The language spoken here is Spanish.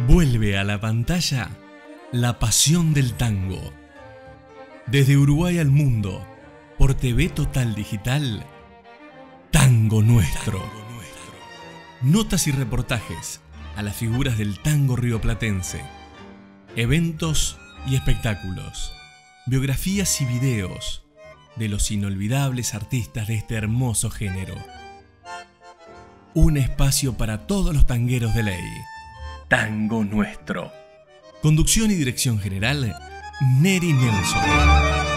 Vuelve a la pantalla la pasión del tango. Desde Uruguay al mundo, por TV Total Digital, Tango Nuestro. Notas y reportajes a las figuras del tango rioplatense. Eventos y espectáculos. Biografías y videos de los inolvidables artistas de este hermoso género. Un espacio para todos los tangueros de ley. Tango Nuestro. Conducción y dirección general, Neri Nelson.